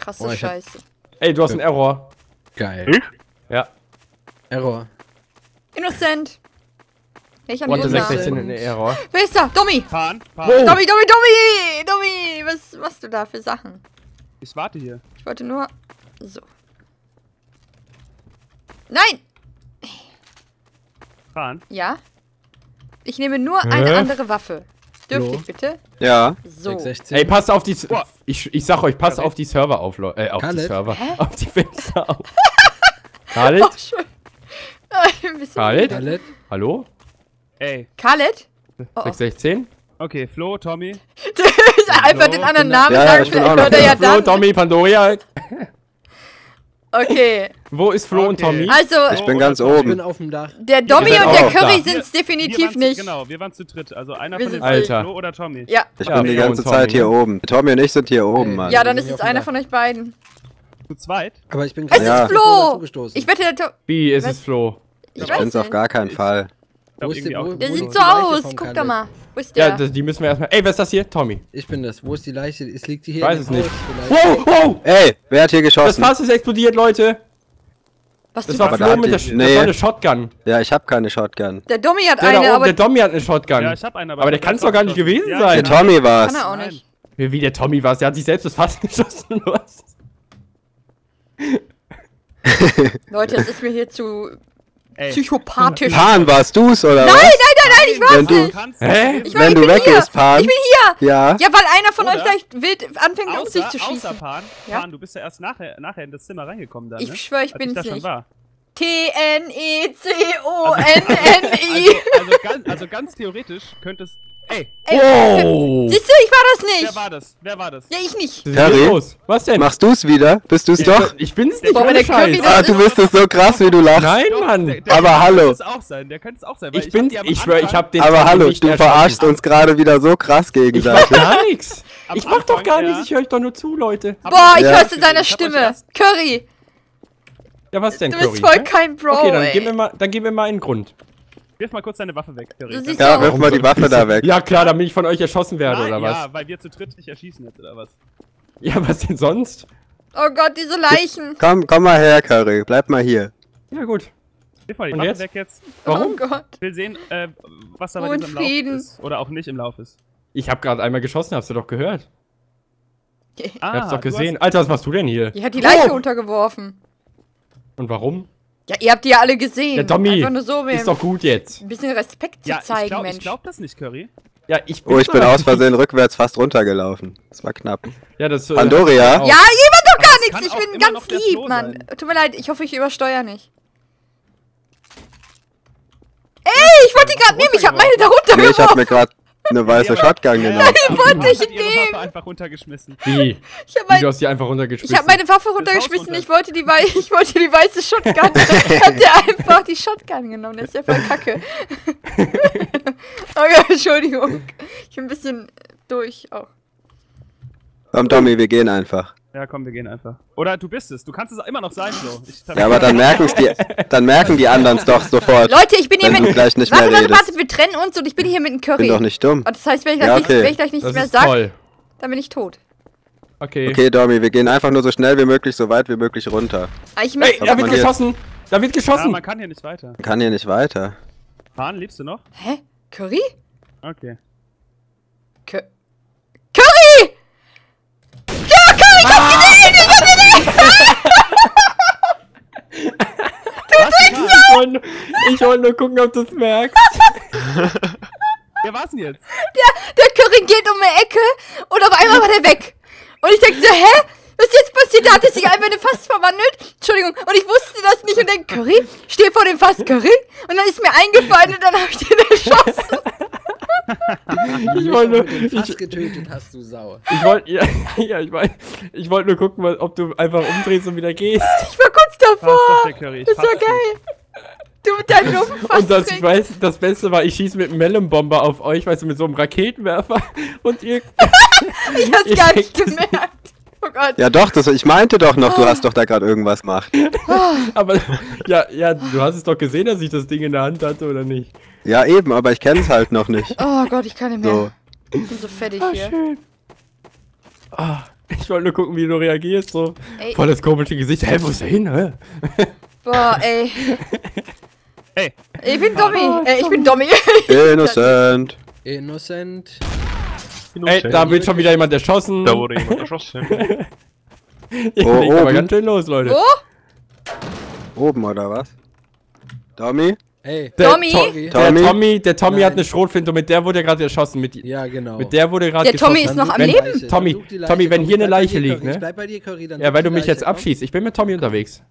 Krasse Oh, ich hab- Scheiße. Ey, du hast einen Error. Geil. Ja. Error. Innocent. What the Wunder. 616 ein Error. Wer ist da? Dummy! Pan, Pan. Wow. Dummy, Dummy, Dummy! Dummy! Was machst du da für Sachen? Ich warte hier. Ich wollte nur... So. Nein! Pan. Ja? Ich nehme nur eine andere Waffe. Dürfte ich bitte? Ja. So. 616. Ey, passt auf die. S- Boah. Ich, ich sag euch, passt auf die Server auf, Leute. Äh, auf die Khaled? Server. Hä? Auf die Fenster auf. Khaled? Oh, schön. Ein bisschen Khaled? Khaled? Hallo? Ey. Khaled? Oh. 616? Okay, Flo, Tommy. Einfach den anderen Namen Ja, ja, sagen, ich bin vielleicht auch noch hört er ja Flo, dann. Tommy, Pandoria. Okay, Wo ist Flo und Okay. Tommy? also Ich bin ganz Ich oben. bin auf dem Dach. der Dommy und der. Curry Wir- sind es wir definitiv waren's- nicht. Genau, wir waren zu dritt. Also einer Wir von den Alter. Flo oder Tommy. Ja, Ich Ja, bin die Flo ganze und Zeit Tommy, hier oben. Tommy und ich sind hier oben, Mann. ja, dann wir ist es einer von euch beiden. Zu zweit. Aber ich bin Es gerade Ja. ist Flo! zugestoßen. Ich wette, der To Wie ist es Flo? Ich Ich weiß bin's auf gar keinen Fall. Ich glaub, Wo ist der- wo- Der wo sieht ist so die aus. Guck doch mal. Wo ist Ja, der? das, die müssen wir erstmal. Ey, wer ist das hier? Tommy. Ich bin das. Wo ist die Leiche? Es liegt hier Ich weiß in es nicht. Vielleicht. Wow, wow! Ey, wer hat hier Das geschossen? Fass ist explodiert, Leute. Was Das du war Flo mit der Sch die- Das nee. war eine Shotgun. Ja, ich habe keine Shotgun. der Dommy hat Der, eine, da oben, aber der Tommy hat eine Shotgun. Ja, ich hab einen, aber. Aber der kann's doch gar nicht gewesen Ja, sein. Der Tommy war's. kann er auch nicht. Wie wie der Tommy war Der hat sich selbst das Fass geschossen. Was? Leute, das ist mir hier zu Ey. psychopathisch. Pan, warst du's oder Nein, was? nein, nein, nein, ich Wenn war's du- nicht. Hä? Ich war, Wenn ich du bin weg hier. bist, Pan. Ich bin hier. Ja. Ja, weil einer von Oder? euch gleich wild anfängt, um sich Außer, zu außer schießen. Pan. Ja? Pan, du bist ja erst nachher, nachher in das Zimmer reingekommen dann, ne? Ich schwöre, ich Als bin's da schon nicht. E T-N-E-C-O-N-N-I. Also, also, ganz, also ganz theoretisch könnte es. Ey, Wow! Siehst du, ich war das wer nicht. war das? Wer war das? Ja, ich nicht. Los? Was denn? Machst du's wieder? Bist du's doch? Ich bin's nicht, Boah, der das- Ah, du bist es so krass, wie du lachst. Nein, Mann. der- der Aber könnte hallo. es auch sein, der könnte es auch sein. weil Ich hab bin, ich schwöre, ich hab den Aber hallo, du verarschst uns gerade wieder so krass Ich mach gegenseitig. gar nichts. Ich mach doch gar nichts. Ich höre euch doch nur zu, Leute. Boah, ich Ja. höre seine Ich hab euch Stimme. Curry, Ja, was denn, du Curry? bist voll hä? kein Bro, Okay, dann ey. gib mir mal, dann gib mir mal einen Grund. Wirf mal kurz deine Waffe weg, siehst Ja, wirf mal die Waffe da weg. Ja, klar, damit ich von euch erschossen werde, Nein, oder was? Ja, weil wir zu dritt dich erschießen jetzt, oder was? Ja, was denn sonst? Oh Gott, diese Leichen. Komm, komm mal her, Curry. Bleib mal hier. Ja, gut. Wirf mal die Und Waffe jetzt? weg jetzt. Warum? Oh Gott. Ich will sehen, äh, was da bei und im Lauf Frieden. ist. Oder auch nicht im Lauf ist. Ich hab gerade einmal geschossen, hast du doch gehört. Ah, Ich hab's doch gesehen. Hast, Alter, was machst du denn hier? Die hat die Leiche Oh! untergeworfen. Und warum? Ja, ihr habt die ja alle gesehen. Der Tommy Einfach nur so, ist doch gut jetzt. ein bisschen Respekt zu ja, ich zeigen, glaub, Mensch. ich glaub das nicht, Curry. Ja, ich Oh, ich bin doch- aus Versehen rückwärts fast runtergelaufen. Das war knapp. Ja, das äh, Pandoria? Ja, jemand doch gar Aber es nichts. Ich bin ganz lieb, Mann. sein. Tut mir leid, ich hoffe, ich übersteuere nicht. Ey, ich wollte die gerade nehmen. Ich habe meine da Nee, ich hab mir runtergeworfen. gerade eine weiße Shotgun genommen. Die wollte ich nehmen. Waffe einfach runtergeschmissen. Wie? Ich habe Wie, mein, du hast die einfach runtergeschmissen. ich hab meine Waffe runtergeschmissen. runter. Ich wollte die, wei ich wollte die weiße Shotgun. Hat der einfach die Shotgun genommen. Das ist ja voll kacke. oh ja, Entschuldigung. Ich bin ein bisschen durch auch. Komm, Tommy, wir gehen einfach. Ja, komm, wir gehen einfach. Oder du bist es. Du kannst es immer noch sein. Ich, Ja, aber dann merken's die, dann merken die anderen doch sofort. Leute, ich bin hier mit. gleich nicht mehr warte, warte, warte, wir trennen uns und ich bin hier mit einem Curry. Bin doch nicht dumm. Und das heißt, wenn ich gleich, Ja, okay. gleich nichts mehr ist sag, toll. dann bin ich tot. Okay. Okay, Tommy, wir gehen einfach nur so schnell wie möglich, so weit wie möglich runter. Aber ich Ey, da wird geschossen. Da wird ja, geschossen. man kann hier nicht weiter. Man kann hier nicht weiter. Fahren, lebst du noch? Hä? Curry? Okay. Cur Curry! Ich hab gesehen! Ich hab gesehen! Ich wollte ich wollte nur gucken, ob du es merkst. Wer war's denn jetzt? Der, der Curry geht um eine Ecke und auf einmal war der weg. Und ich denke so, hä? Was ist jetzt passiert? Da hat er sich einfach in eine Fass verwandelt. Entschuldigung. Und ich wusste das nicht und denk, Curry? Steh vor dem Fass, Curry? Und dann ist mir eingefallen und dann hab ich den erschossen. Ich wollte nur, ich, getötet hast du Sau. ich wollte, ja, ja, ich weiß, ich wollte nur gucken, ob du einfach umdrehst und wieder gehst. Ich war kurz davor. Curry. Das war geil. Du mit deinem dummen Und das, weiß, das Beste war, ich schieße mit einem Melonbomber auf euch, weißt du, mit so einem Raketenwerfer und ihr, Ich hab's gar nicht gemerkt. Oh Gott. Ja doch, das, ich meinte doch noch, du hast doch da gerade irgendwas gemacht. aber, ja, ja, du hast es doch gesehen, dass ich das Ding in der Hand hatte, oder nicht? Ja eben, aber ich kenn's halt noch nicht. Oh Gott, ich kann nicht mehr. So. Ich bin so fertig Ah, hier. schön. Ah, Ich wollte nur gucken, wie du reagierst, so. Ey. Voll das komische Gesicht. Hä, wo ist der hin, hä? Boah, ey. Ey, Ich bin Dommy. Äh, ich bin Dommy. Innocent. Innocent. Ey, da wird schon wieder jemand erschossen. Da wurde jemand erschossen. Hier Oh, aber ganz schön los, Leute. Oh, Oben oder was? Tommy? Ey. Der Tommy? To- Der Tommy? Tommy, der Tommy hat eine Schrotflinte und mit der wurde er gerade erschossen. Mit, Ja, genau. mit der wurde gerade Der geschossen. Tommy ist noch am wenn, Leben? Tommy, Tommy, wenn hier eine Leiche liegt, Ich ne? bleib bei dir, Curry. Dann Ja, weil du mich Leiche, jetzt komm. abschießt. Ich bin mit Tommy unterwegs.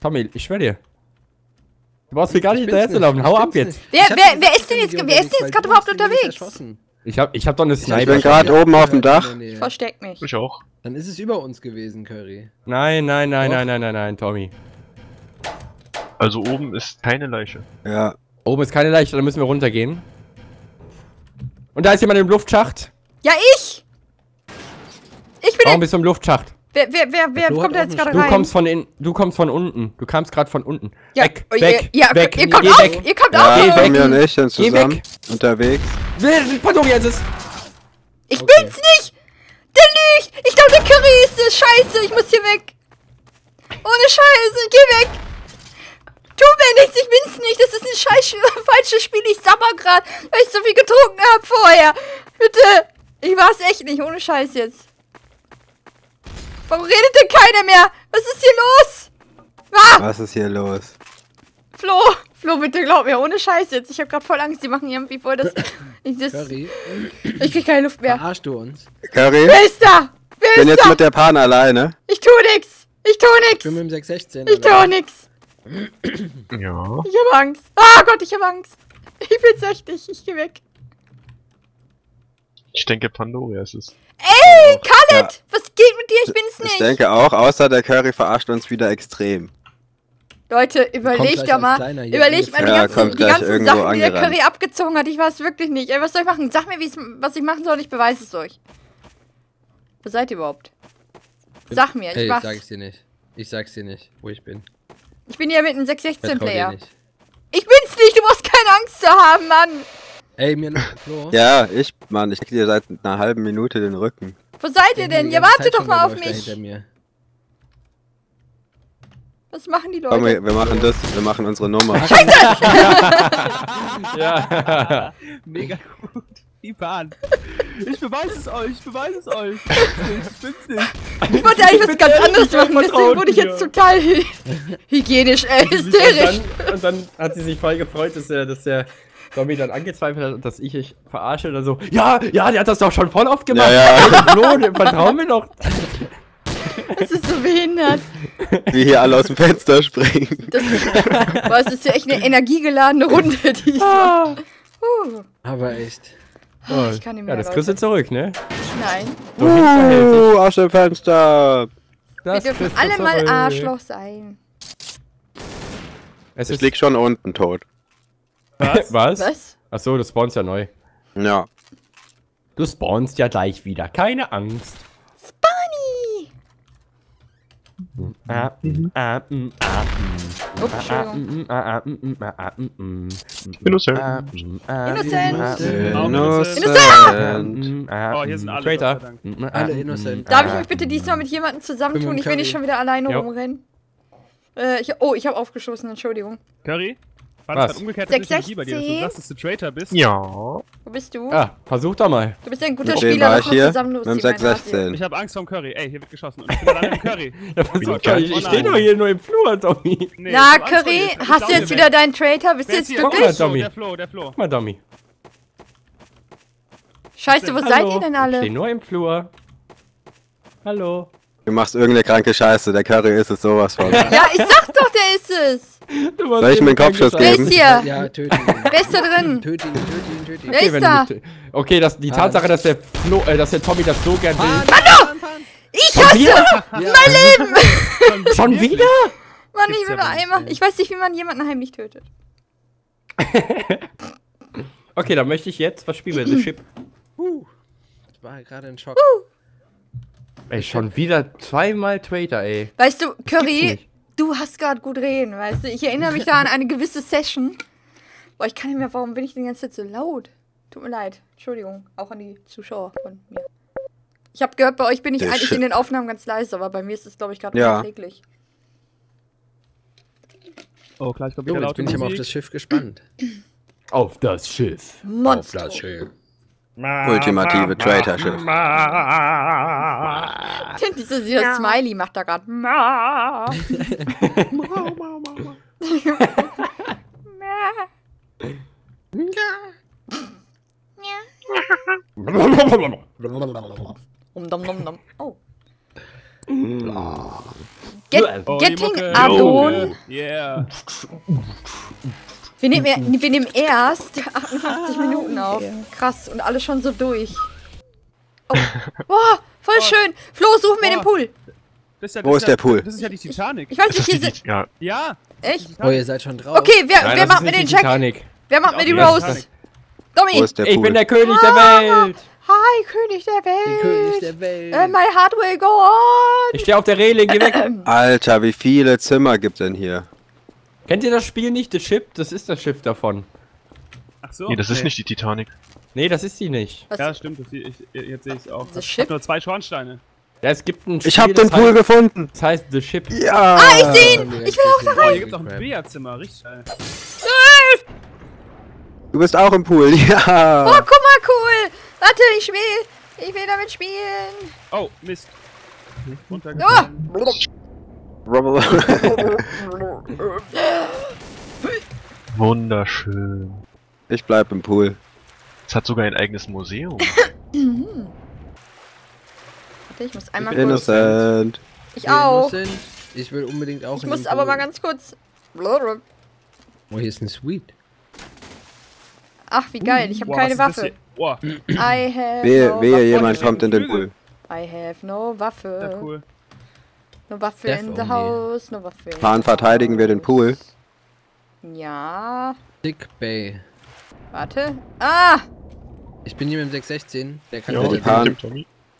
Tommy, ich schwör dir. Du brauchst mir gar nicht Ich hinterher zu laufen. Hau ich ab jetzt. Wer- Ich wer- wer ist ich denn jetzt- mit dir wer ist denn jetzt gerade überhaupt unterwegs? erschossen. Ich hab, ich hab doch eine Ich Sniper. bin gerade oben auf dem Dach. Nee. Versteck mich. Ich auch. Dann ist es über uns gewesen, Curry. Nein, nein, nein, nein, nein, nein, nein, Tommy. Also oben ist keine Leiche. Ja. Oben ist keine Leiche, dann müssen wir runtergehen. Und da ist jemand im Luftschacht. Ja, ich! Ich bin Warum bist du im Luftschacht? Wer, wer, wer, wer kommt da jetzt gerade Du rein? kommst von in, du kommst von unten. Du kamst gerade von unten. ja, weg, oh, weg, ihr, ja, weg. Ihr kommt Geh auf! weg. Ihr kommt Ja, auf! Geh weg. Ich sind Geh zusammen weg. unterwegs. Pandoria ist es. Ich Okay. bin's nicht! Der lügt! Ich glaube, der Curry ist es! Scheiße, ich muss hier weg! Ohne Scheiße, geh weg! Tu mir nichts, ich bin's nicht! Das ist ein scheiß falsches Spiel, ich sabber grad, weil ich so viel getrunken habe vorher! Bitte! Ich war's echt nicht, ohne Scheiß jetzt. Warum redet denn keiner mehr? Was ist hier los? Ah! Was ist hier los? Flo! Flo, bitte glaub mir, ohne Scheiß jetzt. Ich habe gerade voll Angst, die machen irgendwie voll das. Ich, das, Curry, ich krieg keine Luft mehr. verarschst du uns? Curry? Wer ist da? Wer bin ist jetzt da? mit der Pan alleine. Ich tu nix! Ich tu Ich nix! bin mit dem 616. Ich tu nix! Ja. Ich hab Angst! Ah Gott, ich hab Angst! Ich bin süchtig, ich geh weg. Ich denke Pandoria ist es. Ey, Khaled! Was geht mit dir? Ich bin's Ich nicht! denke auch, außer der Curry verarscht uns wieder extrem. Leute, überlegt doch mal. Überlegt mal die Ja, ganzen, die ganzen Sachen, die der angerannt. Curry abgezogen hat. Ich weiß wirklich nicht. Ey, was soll ich machen? Sag mir, was ich machen soll, ich beweise es euch. Wo seid ihr überhaupt? Sag mir, ich Ey, mach's. sag ich dir nicht. Ich sag's dir nicht, wo ich bin. Ich bin hier mit einem Vertrau dir 616-Player. nicht. Ich bin's nicht, du brauchst keine Angst zu haben, Mann! Ey, mir noch, Flo. Ja, ich, Mann, ich krieg dir seit einer halben Minute den Rücken. Wo seid ihr denn? Ihr wartet doch mal auf mich. Was machen die Komm, wir, Leute? wir machen das, wir machen unsere Nummer. Ja. Mega gut. Die Bahn. Ich beweise es euch, ich beweise es euch. Ich bin's nicht, ich bin's nicht. Ich wollte eigentlich was ganz anderes ich machen, deswegen wurde ich jetzt total hy hygienisch, äh, und, hysterisch. dann, und dann hat sie sich voll gefreut, dass der, dass der Tommy dann angezweifelt hat und dass ich ich verarsche und dann so, ja, ja, der hat das doch schon voll oft gemacht. Ja, ja. Flo, dem vertrauen wir doch. Das ist so behindert. Wie hier alle aus dem Fenster springen. Das, boah, es ist ja echt eine energiegeladene Runde diesmal. Uh, Aber echt. Oh, ich kann nicht mehr, Ja, das Leute. kriegst du zurück, ne? Nein, So. Uh, aus dem Fenster. wir Das dürfen kriegst du alle mal. Arschloch sein. Es Ich lieg schon unten tot. was? Was? Was? Achso, du spawnst ja neu. Ja. Du spawnst ja gleich wieder, keine Angst. Bunny! Ah, mm, ah, mm, ah, Ups, ah, Entschuldigung. mm, ah, ah, mm, ah, ah, mm, mm. Innocent. Innocent. Innocent. Oh, hier sind alle, Traitor. Alle innocent. Darf ich mich bitte diesmal mit jemandem zusammentun? Ich will nicht schon wieder alleine rumrennen. Äh, ich, oh, ich habe aufgeschossen, Entschuldigung. Curry? War das gerade umgekehrt 616? bei dir, dass du sagst, dass du Traitor bist? Ja. Wo bist du? Ah, versuch doch mal. Du bist ja ein guter Mit Spieler, ich hier? zusammen Mit Arsch hier. 616. Ich habe Angst vom Curry. Ey, hier wird geschossen. Und ich bin alleine im Curry. Ja, versuch Wie doch, ich, ich steh doch hier nur im Flur, Tommy. Nee, Na, ich hab Curry. Ich hast du jetzt wieder weg. deinen Traitor? Bist du jetzt hier? Guck mal, glücklich? Tommy. Der Flo, der Flo. Guck mal, Tommy. Scheiße, wo seid Hallo. ihr denn Ich steh alle? nur im Flur. Hallo. Du machst irgendeine kranke Scheiße. Der Curry ist es sowas von. Ja, ich sag doch, der ist es. Du warst Soll ich mir einen Kopfschuss Wer geben? ist hier? Ja, töte ihn. Wer ist da drin? Töte ihn, töte ihn, töte ihn. Wer Okay, ist wenn da? okay das, die Tatsache, dass der Flo, äh, dass der Tommy das so gern will. Ich Schon hasse mein Leben! Schon wieder? Mann, ich nicht, einmal. Ich weiß nicht, wie man jemanden heimlich tötet. Okay, dann möchte ich jetzt, was spielen wir? The Ship. Ich war gerade in Schock. Ey, schon wieder zweimal Traitor, ey. Weißt du, Curry. Du hast gerade gut reden, weißt du? Ich erinnere mich da an eine gewisse Session. Boah, ich kann nicht mehr, warum bin ich die ganze Zeit so laut? Tut mir leid. Entschuldigung, auch an die Zuschauer von mir. Ich habe gehört, bei euch bin ich Der eigentlich Shit. in den Aufnahmen ganz leise, aber bei mir ist es, glaube ich, gerade Ja. unerträglich. Oh, klar, ich glaube, So, wieder jetzt laute bin ich aber auf Musik. das Schiff gespannt. Auf das Schiff. Monster. Auf das Schiff. Ultimative Traitor-Schiff. Dieser, dieser Smiley macht da gerade. Um. Oh. Get, Oh, die getting Mucke. Adon. Yeah. Wir nehmen, er- wir nehmen erst 58 Minuten auf. Krass, und alle schon so durch. Oh. Boah, voll schön. Flo, suchen wir den Oh. Pool. Das ist ja, Wo ist der Pool? Das ist ja die Titanic. Ich weiß Ist nicht, hier die, sind. ja, Ja. Echt? Oh, ihr seid schon drauf. Okay, wer, Nein, wer macht mir den Check? Titanic. Wer macht mir die Ja, Rose? Domi. Wo ist der Ich Pool? bin der König der Ah. Welt. Hi, König der Welt. König der Welt. Äh, my heart will go on. Ich stehe auf der Reling, geh weg. Alter, wie viele Zimmer gibt denn hier? Kennt ihr das Spiel nicht, The Ship? Das ist das Schiff davon. Ach so. nee, das ist okay. nicht die Titanic. Nee, das ist sie nicht. Was? Ja, stimmt. Das, ich, jetzt sehe ich es auch. The Das Ship? hat nur zwei Schornsteine. Ja, es gibt ein Spiel, Ich hab den das Pool heißt, gefunden. Das heißt The Ship. Ja. Ah, ich sehe ihn. Ich will auch da Oh, rein. hier gibt es auch ein Billardzimmer. Richtig geil. Du bist auch im Pool. Oh, Ja. guck mal, cool. Warte, ich will. Ich will damit spielen. Oh, Mist. Runtergefallen. Wunderschön. Ich bleib im Pool. Es hat sogar ein eigenes Museum. Warte, ich muss einmal kurz. Innocent. Ich auch. Innocent. Ich will unbedingt auch Ich in muss aber Pool. mal ganz kurz. Oh, hier ist ein Suite. Ach, wie geil. Ich habe Boah, keine Waffe. Boah, I have Wehe, no wehe Waffe. jemand kommt in den. Pool. I have no Waffe. sehr cool. No Waffe Death in the only. house. No Waffe. the verteidigen wir den. Pool. Ja. Dick Bay. Warte. Ah! Ich bin hier mit dem 616. Der kann Jo, die Pan-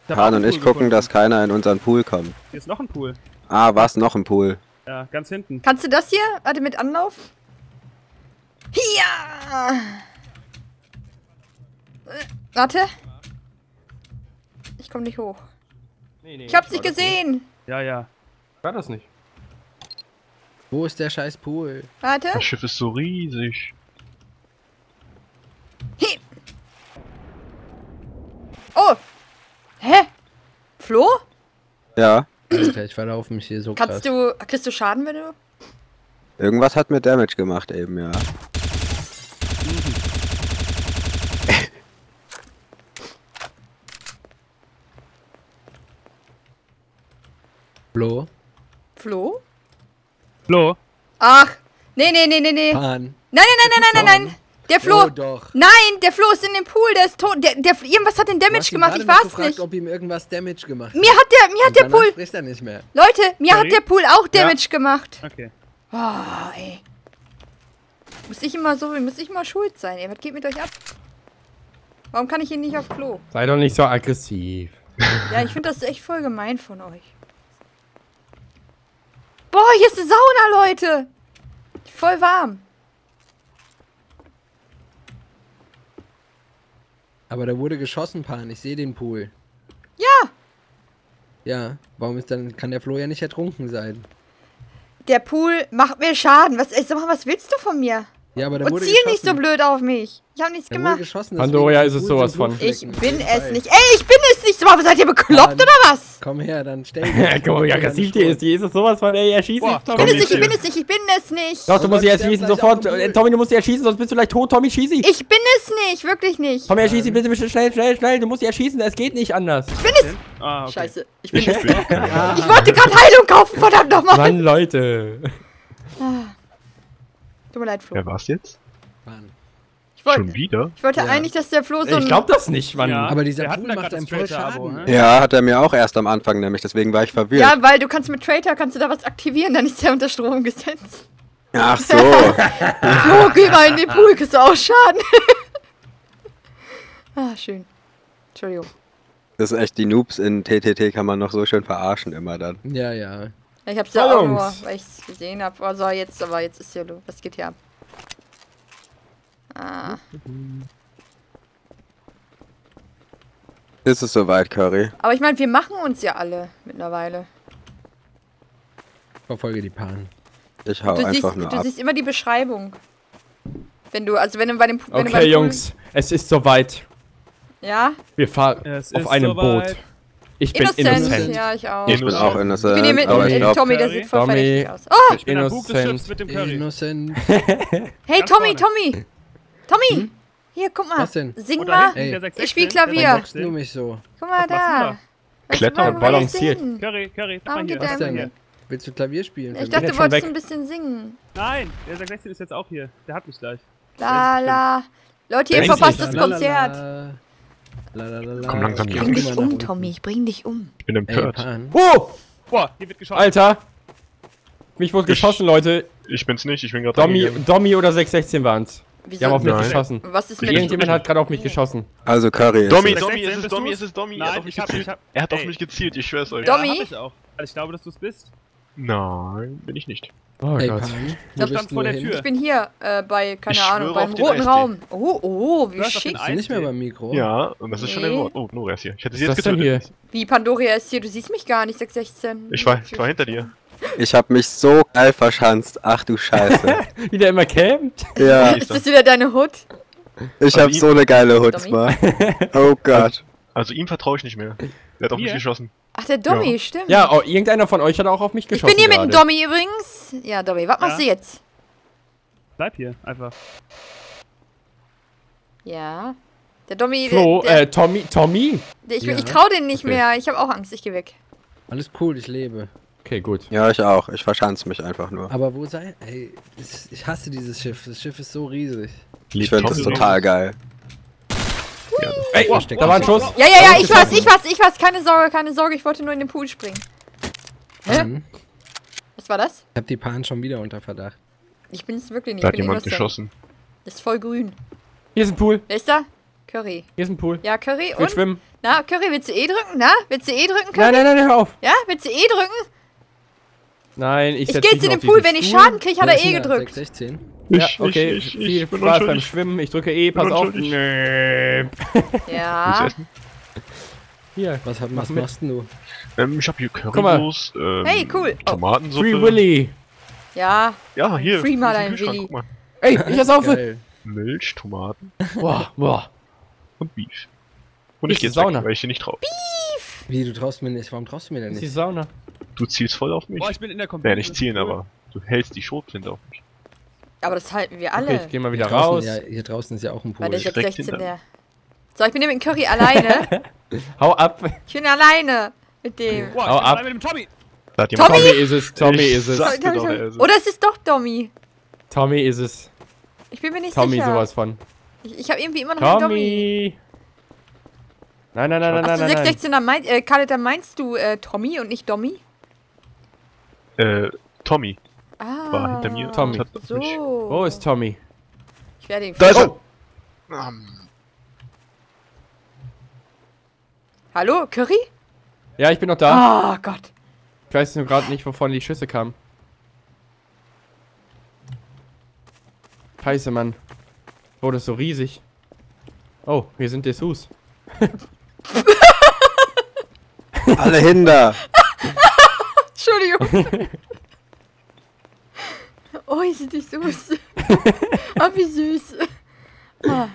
auch und ich gucken, dass keiner in unseren Pool kommt. Hier ist noch ein Pool. Ah, was? Noch ein Pool. Ja, ganz hinten. Kannst du das hier? Warte, mit Anlauf. Ja! Äh, Warte. Ich komme nicht hoch. Nee, nee, Ich hab's nicht gesehen. Ja, ja. War das nicht? Wo ist der scheiß Pool? Warte. Das Schiff ist so riesig. Oh! Hä? Flo? Ja. Alter, ich verlaufe mich hier so krass. Kannst du. Kriegst du Schaden, wenn du. Irgendwas hat mir Damage gemacht eben, ja. Flo? Flo? Flo? Ach! Nee, nee, nee, nee, nee. Nein, Pan. nein, nein, nein, nein, nein, nein. Der Flo. Oh, doch. Nein, der Flo ist in dem Pool, der ist tot. Der, der, irgendwas hat den Du Damage gemacht, ich weiß gefragt, nicht. ob ihm irgendwas Damage gemacht Mir hat der, mir hat Und der danach Pool. spricht er nicht mehr. Leute, mir Sorry? hat der Pool auch Damage gemacht. Okay. Oh, ey. Muss ich immer so, muss ich immer schuld sein, ey. Was geht mit euch ab? Warum kann ich hier nicht auf Klo? Sei doch nicht so aggressiv. Ja, ich finde das echt voll gemein von euch. Boah, hier ist eine Sauna, Leute. Voll warm. Aber da wurde geschossen, Pan. Ich sehe den Pool. Ja, Ja, warum ist dann, kann der Flo ja nicht ertrunken sein? der Pool macht mir Schaden. Was, ey, sag mal, was willst du von mir? Ja, aber da Und wurde ziel geschossen. nicht so blöd auf mich. Ich habe nichts wurde gemacht. geschossen. Pandoria ist es sowas von. Ich bin es nicht. Ey, ich bin es nicht. Mal, seid ihr bekloppt Mann. oder was? Komm her, dann stell Guck mal, wie aggressiv die ist. Die ist es sowas von, ey, erschieß Boah, dich, Ich bin Tommy. es nicht, ich bin es nicht, ich bin es nicht. Doch, du musst sie erschießen, sofort. Äh, Tommy, du musst sie erschießen, sonst bist du gleich tot. Tommy, schieß sie. Ich bin es nicht, wirklich nicht. Tommy, erschieß sie bitte, bitte schnell, schnell, schnell. Du musst sie erschießen, es geht nicht anders. Ah, okay. Scheiße, ich bin Ich es. bin. Ich wollte gerade Heilung kaufen, verdammt nochmal. Mann, Leute. Tut mir leid, Flo. Wer war's jetzt? Mann. Ich wollte, Schon wieder? ich wollte Ja. eigentlich, dass der Flo so Ich glaub das nicht, Mann. Ja, Aber dieser Pool da macht einem voll Traitor-Abo, Schaden. hä? Ja, hat er mir auch erst am Anfang nämlich, deswegen war ich verwirrt. Ja, weil du kannst mit Traitor, kannst du da was aktivieren, dann ist der unter Strom gesetzt. Ach so. Flo, geh mal in den Pool, kriegst du auch Schaden. ah, schön. Entschuldigung. Das ist echt, die Noobs in TTT kann man noch so schön verarschen immer dann. Ja, ja. Ich hab's ja So, auch nur, weil ich's gesehen hab. Also jetzt, aber jetzt ist ja, was geht hier ab? Ah. Ist es soweit, Curry? Aber ich meine, wir machen uns ja alle mittlerweile. Verfolge die Paaren. Ich hau Du siehst, einfach nur du ab. siehst immer die Beschreibung. Wenn du, also wenn du bei dem, wenn du bei Okay, dem Jungs, es ist soweit. Ja, Wir fahren Es auf einem soweit. Boot. Ich bin innocent. innocent. Ja, ich auch. Ich bin Innocent. auch Ich bin hier innocent, mit aber ich glaube, Tommy, der sieht voll Tommy. verdächtig aus. Oh, Ich bin Innocent. Mit dem Curry. Innocent. hey Tommy. Tommy! Tommy! Hier, guck mal. Was denn? Sing mal. hinten, Ey. der 616, Ich spiel der Klavier. Warum 616. boxst du mich so? Guck mal da. wollen wir balanciert. Curry, Curry, Warum mal hier. Was denn? Willst du Klavier spielen? Ich dachte, jetzt du wolltest ein bisschen singen. Nein, der 616 ist jetzt auch hier. Der hat mich gleich. La la. Leute, ihr verpasst das Konzert. La. La, la, la, la. Komm langsam Ich hier. Bring dich um. Tommy. Ich bring dich um. Ich bin Ey, empört. Pan. Oh! Boah, hier wird geschossen. Alter! Mich wurde Ich- geschossen, Leute. Ich bin's nicht, ich bin gerade Dommy. Dommy oder 616 waren's. Die Wieso? haben auf mich Nein. geschossen. Was ist mit Irgendjemand hat gerade auf mich geschossen. Also Curry ist Dommy, es. Dommy, 16 ist es, Dommy, du's? ist es, Dommy. er Nein, hat auf mich hab- gezielt. hab- Er hat auf ey. mich gezielt, ich schwör's euch. Ja, Dommy? hab ich auch. Also ich glaube, dass du es bist. Nein, bin ich nicht. Oh Ey, Gott. Wo stand vor der hin? Tür. Ich bin hier äh, bei, keine Ich Ahnung, beim roten. Raum. Oh, oh, wie schick. Bist du nicht mehr beim Mikro? Ja, und das ist schon ein Nee. Wort. Oh, Nora ist hier. Ich hätte sie Was jetzt getötet. Wie Pandoria ist hier, du siehst mich gar nicht, 616. Ich war, ich war hinter dir. Ich hab mich so geil verschanzt. Ach du Scheiße. Wie der immer campt. ja, Ist das wieder deine Hood? ich Also hab so eine geile Dommy? Hutzma. Oh Gott. Also ihm vertraue ich nicht mehr. Der hat auf mich geschossen. Ach, der Dommy, stimmt. Ja, oh, irgendeiner von euch hat auch auf mich ich geschossen. bin hier mit dem gerade. Dommy übrigens. Ja, Dommy, was machst Ja. du jetzt? Bleib hier, einfach. Ja. Der Dommy, Flo, der, äh, Tommy, Tommy? der, ich, Ja. ich trau den nicht Okay. mehr. Ich habe auch Angst, ich geh weg. Alles cool, ich lebe. Okay, gut. Ja, ich auch. Ich verschanze mich einfach nur. Aber wo sei. Ey, ich hasse dieses Schiff. Das Schiff ist so riesig. Ich finde das total geil. Ey, versteckt da war ein. Schuss. Ja, ja, ja, ich weiß, ich weiß, ich weiß. Keine Sorge, keine Sorge. Ich wollte nur in den Pool springen. Hä? Pan. Was war das? Ich hab die Pan schon wieder unter Verdacht. Ich bin es wirklich nicht. Da Ich hat jemand geschossen. Das ist voll grün. Hier ist ein Pool. Wer ist da? Curry. Hier ist ein Pool. Ja, Curry. Ich will Und? schwimmen. Na, Curry, willst du E drücken? Na, willst du E drücken, Curry? Nein, nein, nein, hör auf. Ja, willst du E drücken? Nein, ich Ich gehe jetzt in den auf Pool. Wenn ich. Schaden kriege, hat er E da? gedrückt. 616? Ja, Ich, okay. ich, ich, Viel ich bin Spaß beim. Schwimmen. Ich drücke E, pass auf. du Ja. Hier. Was, was machst denn du? Ähm, ich hab hier. Currywurst, ähm, Hey, cool. Oh. Tomatensuppe. Free Willy. Ja. Ja, hier. Free mal dein mal. Ey, ich ersaufe. Geil. Milch, Tomaten Boah, boah. und Beef. Und ich geh die jetzt weg, Sauna. weil ich dir nicht trau. Wie, du traust mir nicht? Warum traust du mir denn Das ist die nicht? Sauna. Du zielst voll auf mich. Boah, ich bin in der Naja, nicht zielen, aber du hältst die Schrotflinte auf mich. Aber das halten wir Okay, alle. ich geh mal wieder Hier draußen, raus. ja, hier draußen ist ja auch ein Pool. der direkt 616 hinter der. So, ich bin hier mit dem Curry alleine. Hau ab. Ich bin alleine mit dem. Boah, Hau ich bin ab. mit dem Tommy. Tommy? Tommy ist es, Tommy Ich ist es. Tommy, doch, Tommy, er ist es. Oder es ist doch Tommy. Tommy ist es. Ich bin mir nicht Tommy sicher. sowas von. Ich, ich habe irgendwie immer noch einen Tommy. Tommy. Nein, nein, nein, nein, Achso, nein, nein. 616er meint, äh, Kalle, dann meinst du äh, Tommy und nicht Dommy? Äh, Tommy Ah. war hinter mir. Tommy. und hat So. mich- Wo ist Tommy? Ich werde ihn. Da ist er! Ähm, Hallo, Curry? Ja, ich bin noch da. Oh Gott. Ich weiß nur gerade nicht, wovon die Schüsse kamen. Scheiße, Mann. Oh, das ist so riesig. Oh, hier sind Dessous. Alle hinter. Entschuldigung. oh, hier sind die süß. oh, wie süß. Ah.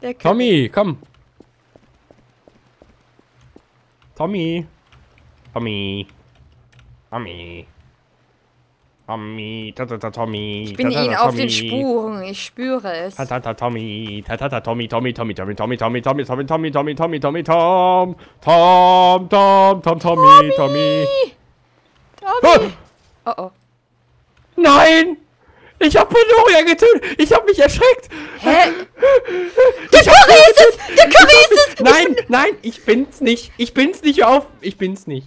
Curry. Tommy, komm. Tommy. Tommy. Tommy. Tommy. Tatata Tommy. Ich bin ihnen auf den Spuren. Ich spüre es. Tatata Tommy. Tatata Tommy. Tommy. Tommy. Tommy. Tommy. Tommy. Tommy. Tommy. Tommy. Tommy. Tommy. Tommy. Tom. Tom. Tom. Tom. Tommy. Tommy. Oh oh. Nein! Ich hab Pandoria getötet! Ich hab mich erschreckt! Hä? Der Curry ist es! Der Curry ist es! Nein, nein, ich bin's nicht. Ich bin's nicht auf. Ich bin's nicht.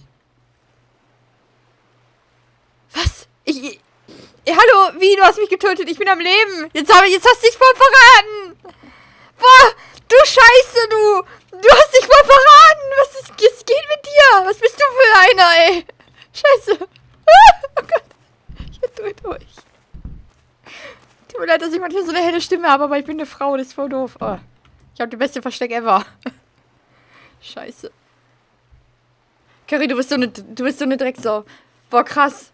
Was? Ich, ich, hallo, wie? Du hast mich getötet. Ich bin am Leben. Jetzt, habe, jetzt hast du dich voll verraten. Boah, du Scheiße, du. Du hast dich voll verraten. Was ist, was geht mit dir? Was bist du für einer, ey? Scheiße. Durch. durch. Tut mir leid, dass ich manchmal so eine helle Stimme habe, aber ich bin eine Frau. Das ist voll doof. Oh. Ich habe die beste Versteck ever. Scheiße. Curry, du bist so eine, du bist so eine Drecksau. Boah, krass.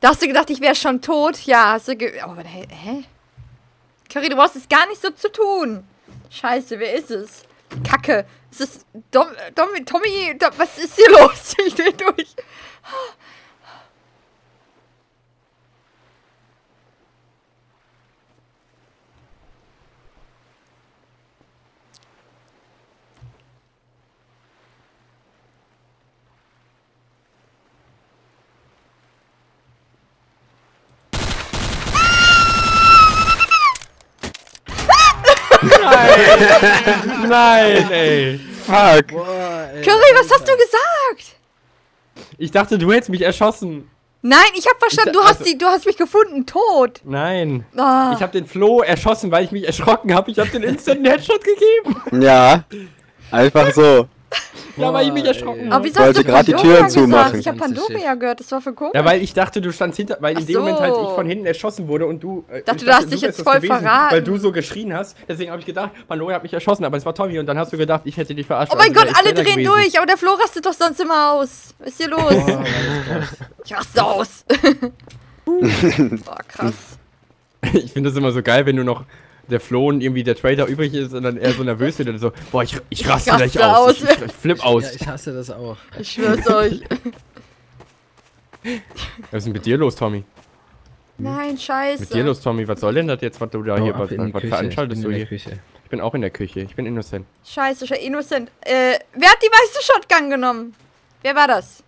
Da hast du gedacht, ich wäre schon tot? Ja, hast du ge... Oh, hä? hä? Curry, du brauchst es gar nicht so zu tun. Scheiße, wer ist es? Kacke. Ist es Dom, Dom, Tommy? Dom, was ist hier los? Ich dreh durch. Nein, ey. Fuck. Boah, ey. Curry, was hast du gesagt? Ich dachte, du hättest mich erschossen. Nein, ich habe verstanden, du hast, also- die, du hast mich gefunden, tot. Nein. Ah. Ich habe den Flo erschossen, weil ich mich erschrocken habe. Ich habe den Instant Headshot gegeben. Ja. Einfach so. Ja, weil ich mich erschrocken. Aber wieso Wollte hast du grad die Türen zumachen. Ich habe Ganze Pandoria gehört, das war für komisch. Ja, weil ich dachte, du standst hinter, weil in dem Moment halt so. ich von hinten erschossen wurde und du. Äh, Dachte, ich du hast dich jetzt voll verraten. Weil du so geschrien hast. Deswegen habe ich gedacht, Pandora hat mich erschossen, aber es war Tommy und dann hast du gedacht, ich hätte dich verarscht. Oh mein Also Gott, alle drehen gewesen. durch, aber der Flo rastet doch sonst immer aus. Was ist hier los? War krass. Ich raste aus. Boah, krass. Ich finde das immer so geil, wenn du noch der Flo und irgendwie der Trader übrig ist und dann er so nervös wird und so, boah, ich, ich raste raste gleich aus. aus. Ich, ich, ich flip aus. Ja, ich hasse das auch. Ich schwör's euch. Was ist denn mit dir los, Tommy? Nein, scheiße. Mit dir los, Tommy? Was soll denn das jetzt, was du da Hau hier, was, was veranstaltest du hier? Küche. Ich bin auch in der Küche, ich bin innocent. Scheiße, scheiße, innocent. Äh, wer hat die weiße Shotgun genommen? Wer war das?